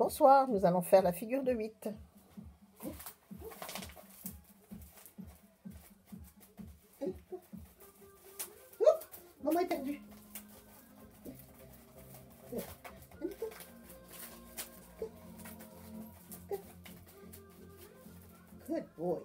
Bonsoir, nous allons faire la figure de 8. Maman est perdue. Good boy.